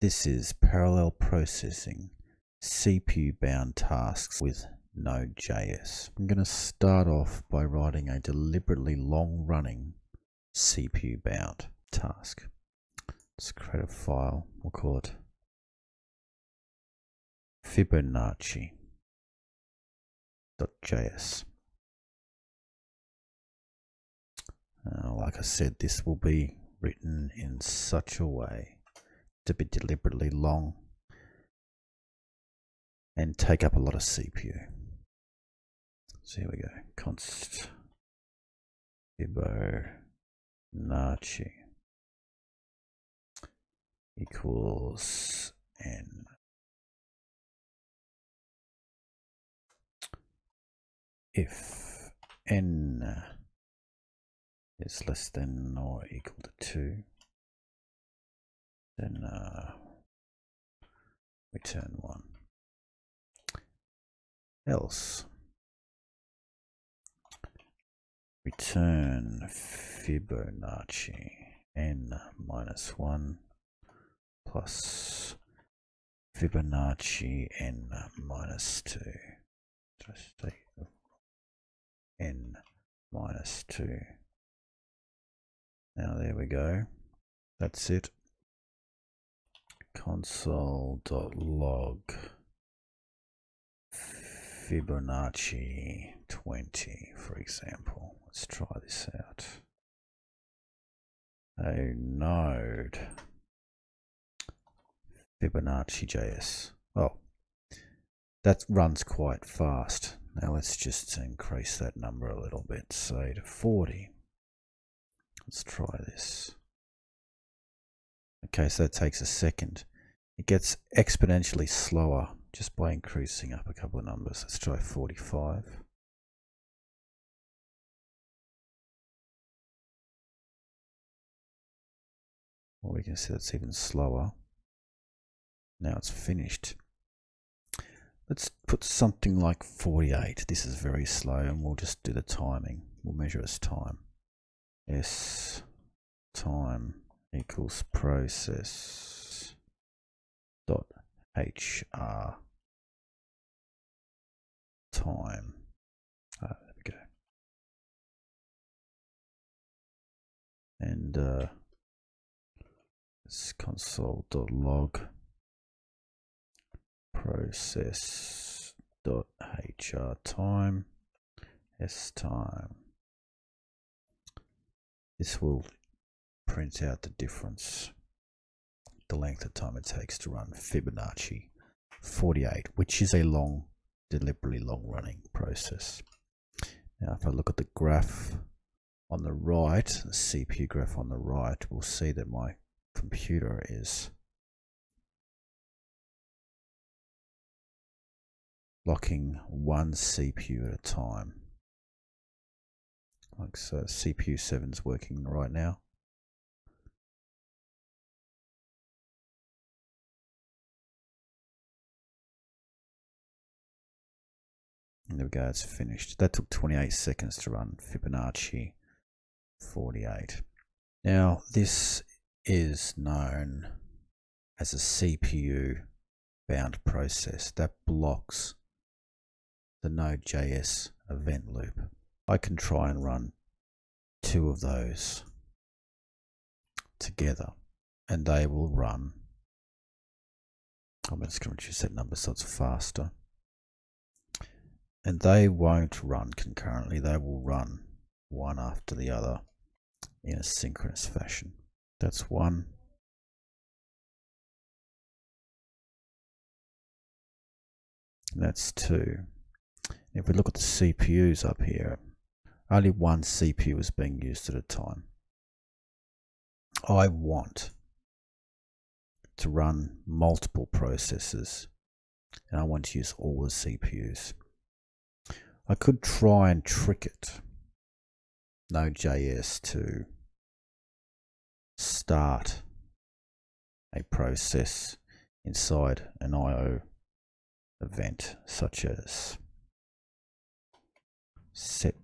This is parallel processing CPU bound tasks with Node.js. I'm going to start off by writing a deliberately long running CPU bound task. Let's create a file. We'll call it Fibonacci.js. Uh, like I said, this will be written in such a way to be deliberately long and take up a lot of CPU. So here we go. Const Fibonacci equals n. If n is less than or equal to 2, then uh, return 1. Else, return Fibonacci n minus 1 plus Fibonacci n minus 2. Just say n minus 2. Now there we go. That's it. Console.log Fibonacci 20, for example. Let's try this out. A node Fibonacci JS. Oh, that runs quite fast. Now let's just increase that number a little bit, say to 40. Let's try this. Okay, so that takes a second. It gets exponentially slower just by increasing up a couple of numbers. Let's try 45. Well, we can see that's even slower. Now it's finished. Let's put something like 48. This is very slow and we'll just do the timing. We'll measure its time. S time equals process dot hr time. Ah, there we go. And uh, it's log process dot hr time s time this will print out the difference the length of time it takes to run Fibonacci 48 which is a long deliberately long running process now if I look at the graph on the right the CPU graph on the right we'll see that my computer is locking one CPU at a time. Like so, CPU 7 is working right now. There we go, it's finished. That took 28 seconds to run Fibonacci 48. Now, this is known as a CPU bound process that blocks the Node.js event loop. I can try and run two of those together and they will run. I'm just going to reduce that number so it's faster. And they won't run concurrently, they will run one after the other in a synchronous fashion. That's one. That's two. If we look at the CPUs up here, only one CPU is being used at a time. I want to run multiple processes and I want to use all the CPUs. I could try and trick it, Node.js, to start a process inside an IO event such as set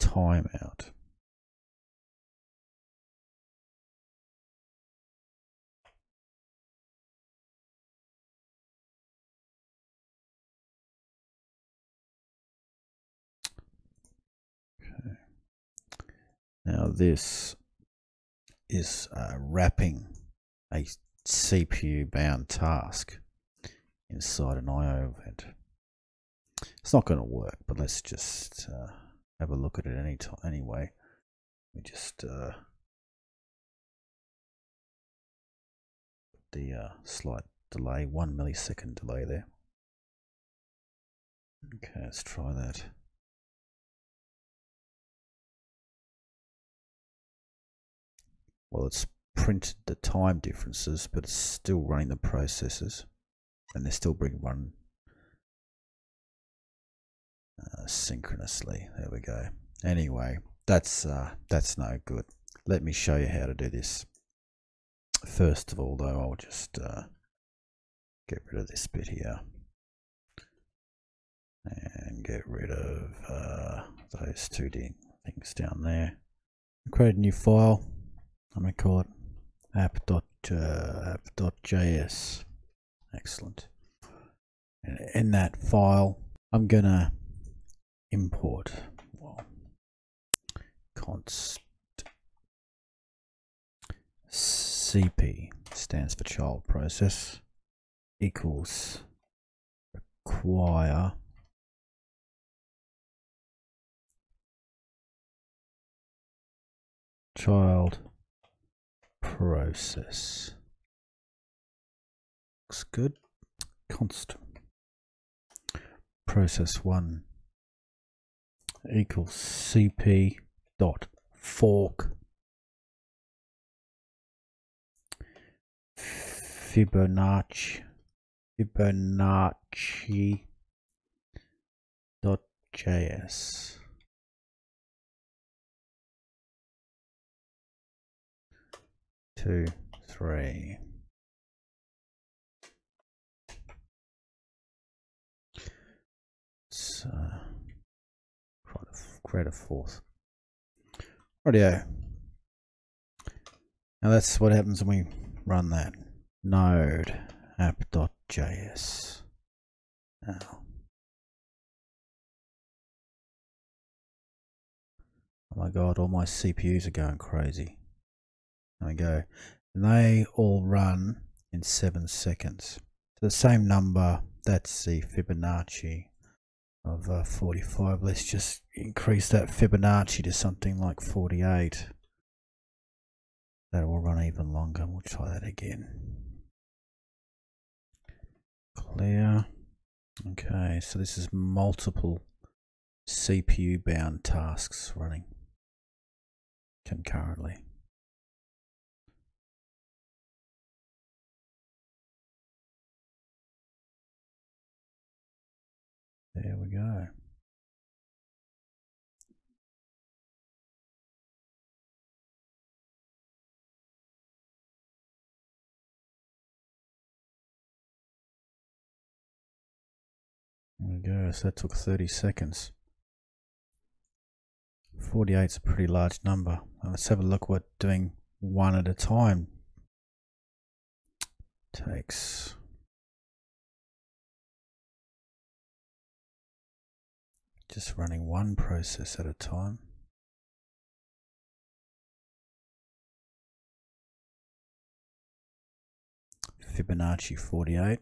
timeout. Now this is uh, wrapping a CPU bound task inside an IO event. It's not going to work, but let's just uh, have a look at it any time anyway. We just uh, the uh, slight delay, one millisecond delay there. Okay, let's try that. Well, it's printed the time differences, but it's still running the processes, and they're still being run uh, synchronously. There we go. Anyway, that's uh, that's no good. Let me show you how to do this. First of all, though, I'll just uh, get rid of this bit here and get rid of uh, those 2D things down there. Create a new file. I'm going to call it app.js. Uh, Excellent. And in that file, I'm going to import well, const CP stands for child process equals require child process. Looks good. Const. Process one equals cp dot fork. Fibonacci Fibonacci dot JS. Two, three. Let's uh, create a fourth. Radio. Now that's what happens when we run that node app.js. Now, oh my god, all my CPUs are going crazy. We go. And they all run in seven seconds. So the same number, that's the Fibonacci of uh, 45. Let's just increase that Fibonacci to something like 48. That will run even longer. We'll try that again. Clear. Okay, so this is multiple CPU bound tasks running concurrently. There we go. There we go, so that took 30 seconds. 48 is a pretty large number. Let's have a look what doing one at a time takes. Just running one process at a time. Fibonacci 48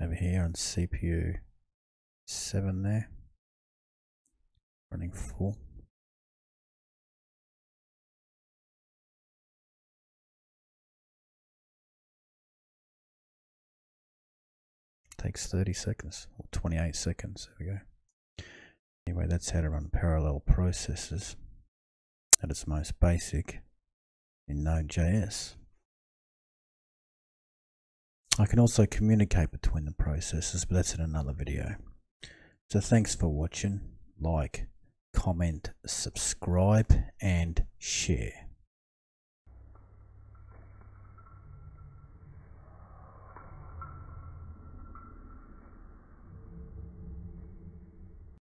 over here on CPU 7 there. Running full takes 30 seconds or 28 seconds there we go anyway that's how to run parallel processes at its most basic in Node.js I can also communicate between the processes, but that's in another video. So thanks for watching. Like, comment, subscribe, and share.